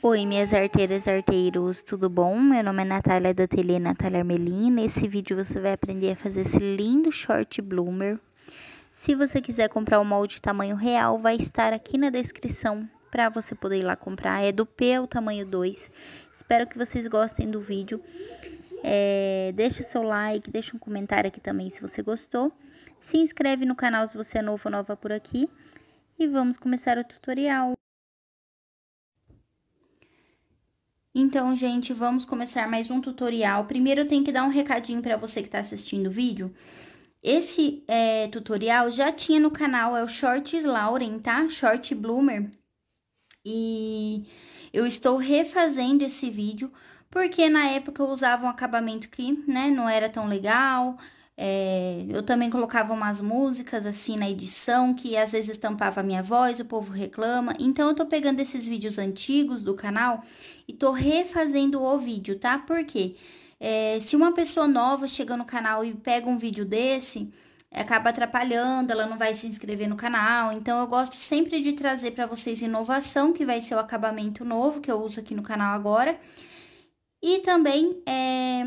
Oi, minhas arteiras e arteiros, tudo bom? Meu nome é Natália do Ateliê Natália Armelin. Nesse vídeo você vai aprender a fazer esse lindo short bloomer. Se você quiser comprar o molde tamanho real, vai estar aqui na descrição para você poder ir lá comprar. É do P ao tamanho 2. Espero que vocês gostem do vídeo. É, deixa seu like, deixa um comentário aqui também se você gostou. Se inscreve no canal se você é novo ou nova por aqui. E vamos começar o tutorial. Então, gente, vamos começar mais um tutorial. Primeiro, eu tenho que dar um recadinho para você que está assistindo o vídeo. Esse é, tutorial já tinha no canal, é o Shorts Lauren, tá? Short Bloomer. E eu estou refazendo esse vídeo, porque na época eu usava um acabamento que, né, não era tão legal, é, eu também colocava umas músicas assim na edição que às vezes tampava a minha voz, o povo reclama. Então eu tô pegando esses vídeos antigos do canal e tô refazendo o vídeo, tá? Porque é, se uma pessoa nova chega no canal e pega um vídeo desse, acaba atrapalhando, ela não vai se inscrever no canal. Então eu gosto sempre de trazer para vocês inovação, que vai ser o acabamento novo que eu uso aqui no canal agora. E também é,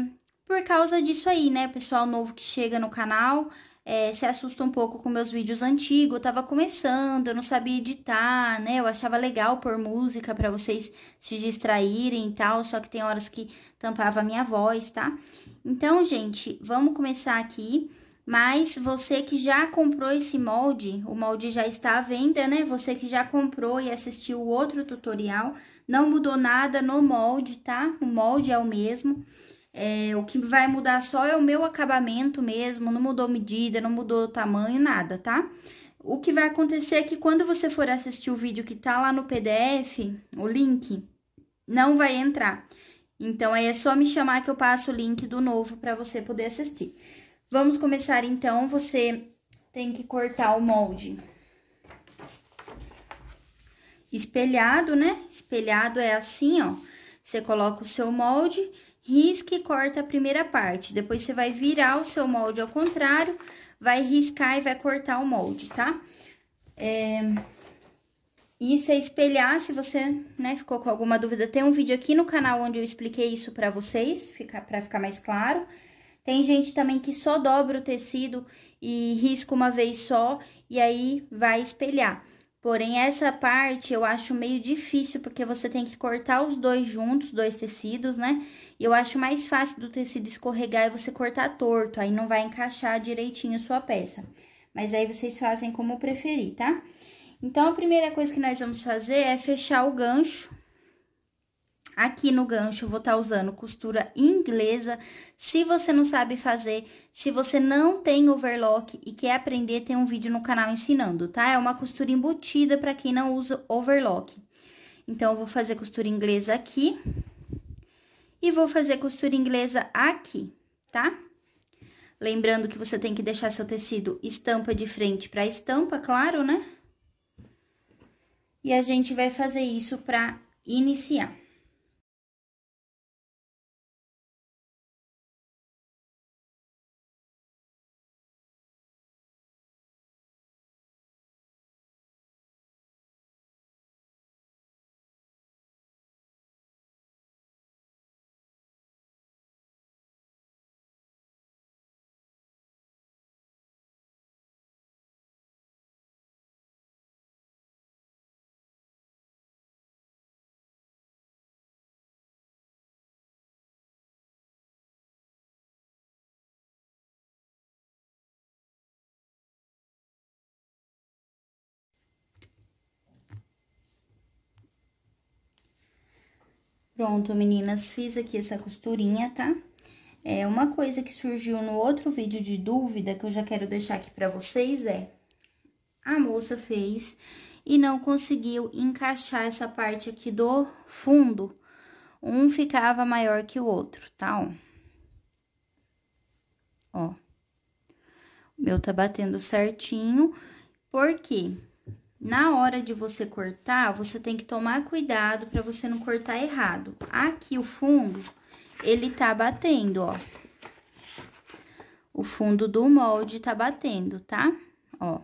por causa disso aí, né? Pessoal novo que chega no canal é, se assusta um pouco com meus vídeos antigos. Eu tava começando, eu não sabia editar, né? Eu achava legal pôr música para vocês se distraírem e tal, só que tem horas que tampava a minha voz, tá? Então, gente, vamos começar aqui. Mas você que já comprou esse molde, o molde já está à venda, né? Você que já comprou e assistiu o outro tutorial, não mudou nada no molde, tá? O molde é o mesmo. É, o que vai mudar só é o meu acabamento mesmo, não mudou medida, não mudou tamanho, nada, tá? O que vai acontecer é que quando você for assistir o vídeo que tá lá no PDF, o link, não vai entrar. Então, aí é só me chamar que eu passo o link do novo para você poder assistir. Vamos começar então, você tem que cortar o molde espelhado, né? Espelhado é assim, ó. Você coloca o seu molde risca e corta a primeira parte. Depois, você vai virar o seu molde ao contrário, vai riscar e vai cortar o molde, tá? É... Isso é espelhar, se você, né, ficou com alguma dúvida, tem um vídeo aqui no canal onde eu expliquei isso pra vocês, pra ficar mais claro. Tem gente também que só dobra o tecido e risca uma vez só, e aí vai espelhar. Porém, essa parte eu acho meio difícil, porque você tem que cortar os dois juntos, dois tecidos, né? E eu acho mais fácil do tecido escorregar e você cortar torto, aí não vai encaixar direitinho sua peça. Mas aí vocês fazem como preferir, tá? Então, a primeira coisa que nós vamos fazer é fechar o gancho Aqui no gancho, eu vou estar tá usando costura inglesa. Se você não sabe fazer, se você não tem overlock e quer aprender, tem um vídeo no canal ensinando, tá? É uma costura embutida para quem não usa overlock. Então, eu vou fazer costura inglesa aqui. E vou fazer costura inglesa aqui, tá? Lembrando que você tem que deixar seu tecido estampa de frente para estampa, claro, né? E a gente vai fazer isso para iniciar. Pronto, meninas, fiz aqui essa costurinha, tá? É, uma coisa que surgiu no outro vídeo de dúvida, que eu já quero deixar aqui pra vocês, é... A moça fez e não conseguiu encaixar essa parte aqui do fundo. Um ficava maior que o outro, tá? Ó. Ó. O meu tá batendo certinho, por quê? Na hora de você cortar, você tem que tomar cuidado para você não cortar errado. Aqui o fundo, ele tá batendo, ó. O fundo do molde tá batendo, tá? Ó.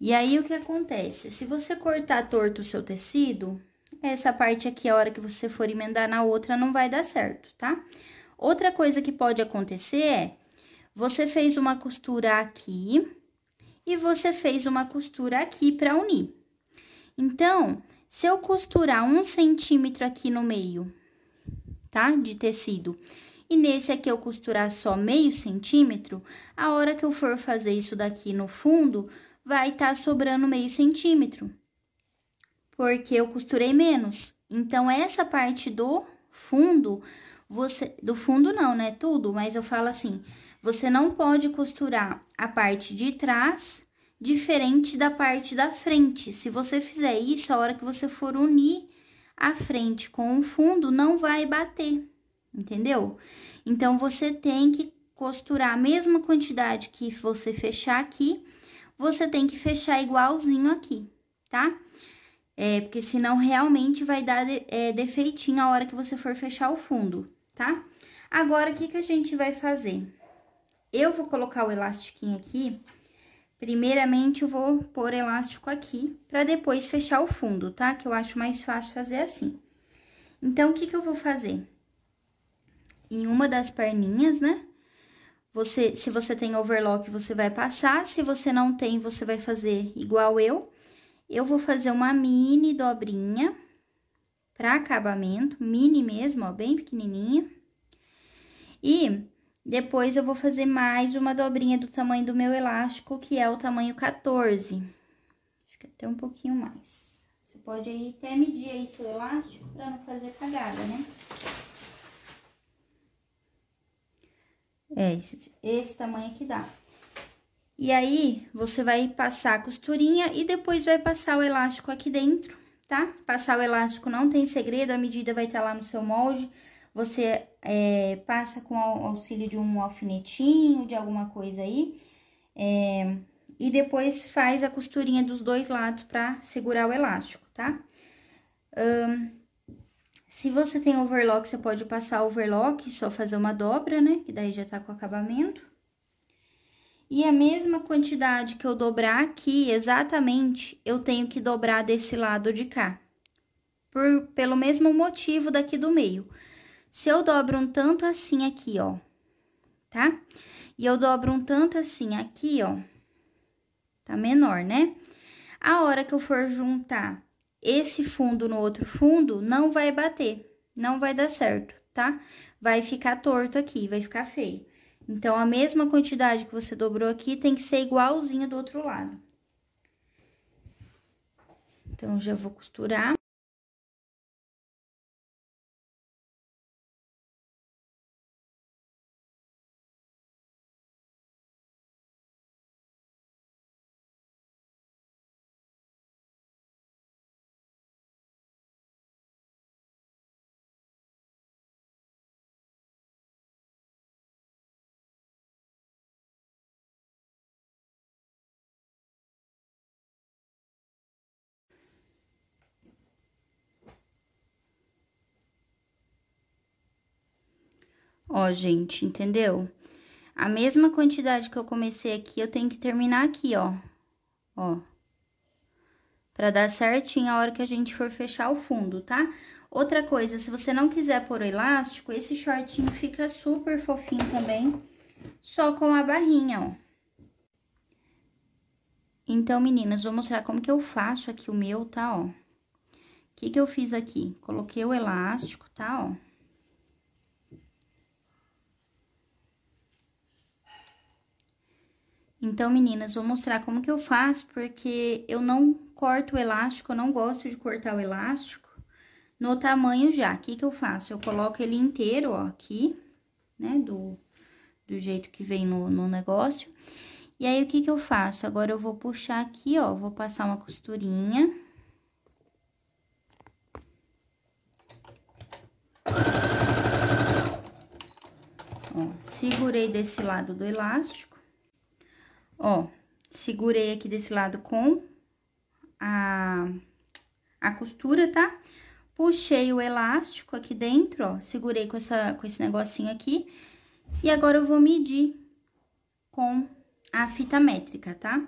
E aí, o que acontece? Se você cortar torto o seu tecido, essa parte aqui, a hora que você for emendar na outra, não vai dar certo, tá? Outra coisa que pode acontecer é, você fez uma costura aqui e você fez uma costura aqui para unir. Então, se eu costurar um centímetro aqui no meio, tá? De tecido, e nesse aqui eu costurar só meio centímetro, a hora que eu for fazer isso daqui no fundo, vai estar tá sobrando meio centímetro. Porque eu costurei menos. Então, essa parte do fundo, você... Do fundo não, né? Tudo, mas eu falo assim, você não pode costurar a parte de trás diferente da parte da frente. Se você fizer isso, a hora que você for unir a frente com o fundo, não vai bater, entendeu? Então, você tem que costurar a mesma quantidade que você fechar aqui, você tem que fechar igualzinho aqui, tá? É, porque senão realmente vai dar de, é, defeitinho a hora que você for fechar o fundo, tá? Agora, o que que a gente vai fazer? Eu vou colocar o elastiquinho aqui. Primeiramente, eu vou pôr elástico aqui, pra depois fechar o fundo, tá? Que eu acho mais fácil fazer assim. Então, o que que eu vou fazer? Em uma das perninhas, né? Você, se você tem overlock, você vai passar. Se você não tem, você vai fazer igual eu. Eu vou fazer uma mini dobrinha para acabamento, mini mesmo, ó, bem pequenininha. E depois eu vou fazer mais uma dobrinha do tamanho do meu elástico, que é o tamanho 14. Acho que até um pouquinho mais. Você pode aí até medir aí seu elástico para não fazer cagada, né? É, esse, esse tamanho que dá. E aí, você vai passar a costurinha e depois vai passar o elástico aqui dentro, tá? Passar o elástico não tem segredo, a medida vai estar tá lá no seu molde. Você é, passa com o auxílio de um alfinetinho, de alguma coisa aí. É, e depois faz a costurinha dos dois lados pra segurar o elástico, tá? Um, se você tem overlock, você pode passar overlock, só fazer uma dobra, né? Que daí já tá com acabamento. E a mesma quantidade que eu dobrar aqui, exatamente, eu tenho que dobrar desse lado de cá. Por, pelo mesmo motivo daqui do meio. Se eu dobro um tanto assim aqui, ó, tá? E eu dobro um tanto assim aqui, ó, tá menor, né? A hora que eu for juntar esse fundo no outro fundo, não vai bater, não vai dar certo, tá? Vai ficar torto aqui, vai ficar feio. Então, a mesma quantidade que você dobrou aqui tem que ser igualzinho do outro lado. Então, já vou costurar. Ó, gente, entendeu? A mesma quantidade que eu comecei aqui, eu tenho que terminar aqui, ó. Ó. Pra dar certinho a hora que a gente for fechar o fundo, tá? Outra coisa, se você não quiser pôr o elástico, esse shortinho fica super fofinho também, só com a barrinha, ó. Então, meninas, vou mostrar como que eu faço aqui o meu, tá, ó. O que que eu fiz aqui? Coloquei o elástico, tá, ó. Então, meninas, vou mostrar como que eu faço, porque eu não corto o elástico, eu não gosto de cortar o elástico no tamanho já. O que que eu faço? Eu coloco ele inteiro, ó, aqui, né, do, do jeito que vem no, no negócio. E aí, o que que eu faço? Agora, eu vou puxar aqui, ó, vou passar uma costurinha. Ó, segurei desse lado do elástico. Ó, segurei aqui desse lado com a, a costura, tá? Puxei o elástico aqui dentro, ó, segurei com, essa, com esse negocinho aqui. E agora eu vou medir com a fita métrica, tá?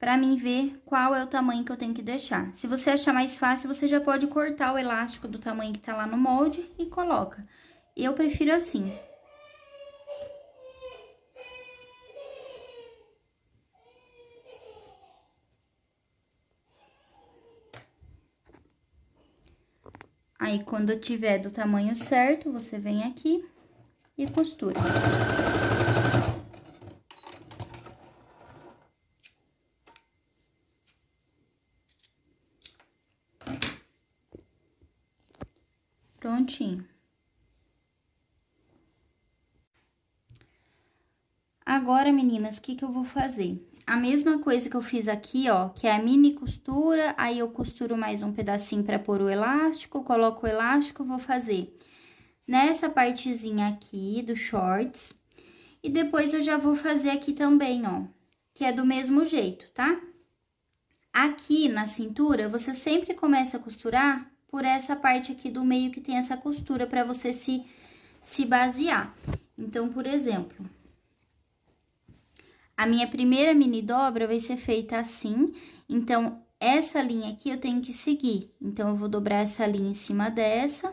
para mim ver qual é o tamanho que eu tenho que deixar. Se você achar mais fácil, você já pode cortar o elástico do tamanho que tá lá no molde e coloca. Eu prefiro assim. Aí, quando tiver do tamanho certo, você vem aqui e costura. Agora, meninas, o que que eu vou fazer? A mesma coisa que eu fiz aqui, ó, que é a mini costura, aí eu costuro mais um pedacinho para pôr o elástico, coloco o elástico, vou fazer nessa partezinha aqui do shorts. E depois eu já vou fazer aqui também, ó, que é do mesmo jeito, tá? Aqui na cintura, você sempre começa a costurar por essa parte aqui do meio que tem essa costura para você se, se basear. Então, por exemplo, a minha primeira mini dobra vai ser feita assim, então, essa linha aqui eu tenho que seguir. Então, eu vou dobrar essa linha em cima dessa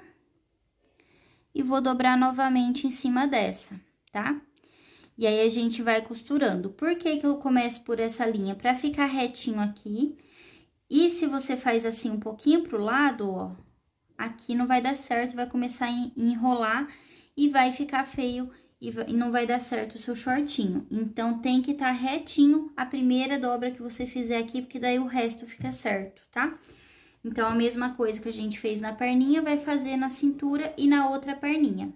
e vou dobrar novamente em cima dessa, tá? E aí, a gente vai costurando. Por que que eu começo por essa linha? Pra ficar retinho aqui e se você faz assim um pouquinho pro lado, ó, aqui não vai dar certo, vai começar a enrolar e vai ficar feio e não vai dar certo o seu shortinho. Então, tem que estar tá retinho a primeira dobra que você fizer aqui, porque daí o resto fica certo, tá? Então, a mesma coisa que a gente fez na perninha, vai fazer na cintura e na outra perninha.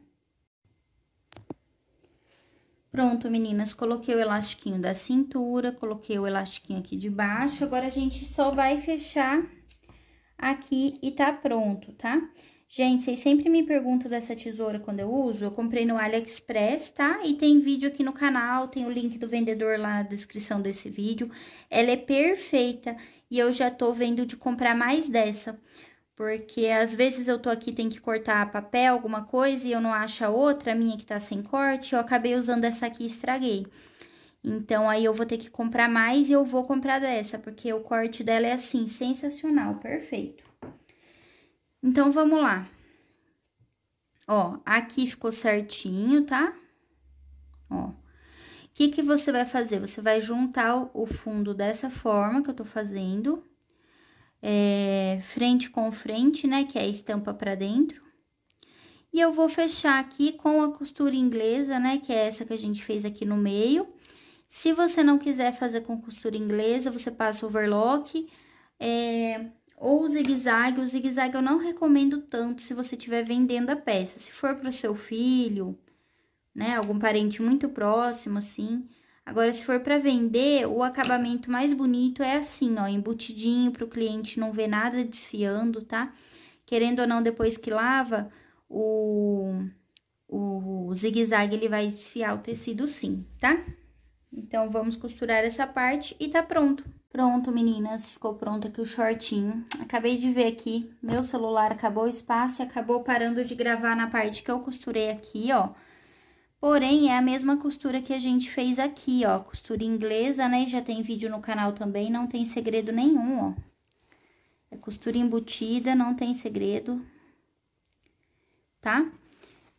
Pronto, meninas, coloquei o elastiquinho da cintura, coloquei o elastiquinho aqui de baixo, agora a gente só vai fechar aqui e tá pronto, tá? Gente, vocês sempre me perguntam dessa tesoura quando eu uso, eu comprei no AliExpress, tá? E tem vídeo aqui no canal, tem o link do vendedor lá na descrição desse vídeo. Ela é perfeita e eu já tô vendo de comprar mais dessa, porque às vezes eu tô aqui, tem que cortar papel, alguma coisa, e eu não acho a outra, a minha que tá sem corte, eu acabei usando essa aqui e estraguei. Então, aí eu vou ter que comprar mais e eu vou comprar dessa, porque o corte dela é assim, sensacional, perfeito. Então, vamos lá. Ó, aqui ficou certinho, tá? Ó. O que que você vai fazer? Você vai juntar o fundo dessa forma que eu tô fazendo é, frente com frente, né? Que é a estampa pra dentro. E eu vou fechar aqui com a costura inglesa, né? Que é essa que a gente fez aqui no meio. Se você não quiser fazer com costura inglesa, você passa overlock é, ou zigue-zague. O zigue-zague eu não recomendo tanto se você estiver vendendo a peça. Se for para o seu filho, né? Algum parente muito próximo, assim Agora, se for para vender, o acabamento mais bonito é assim, ó, embutidinho para o cliente não ver nada desfiando, tá? Querendo ou não, depois que lava, o, o zigue-zague ele vai desfiar o tecido sim, tá? Então, vamos costurar essa parte e tá pronto. Pronto, meninas, ficou pronto aqui o shortinho. Acabei de ver aqui, meu celular acabou o espaço e acabou parando de gravar na parte que eu costurei aqui, ó. Porém, é a mesma costura que a gente fez aqui, ó, costura inglesa, né? Já tem vídeo no canal também, não tem segredo nenhum, ó. É costura embutida, não tem segredo, tá?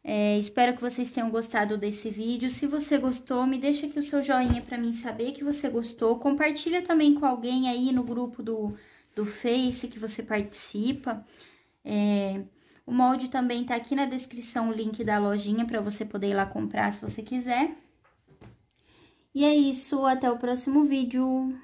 É, espero que vocês tenham gostado desse vídeo. Se você gostou, me deixa aqui o seu joinha para mim saber que você gostou. Compartilha também com alguém aí no grupo do, do Face que você participa. É... O molde também tá aqui na descrição o link da lojinha para você poder ir lá comprar se você quiser. E é isso, até o próximo vídeo.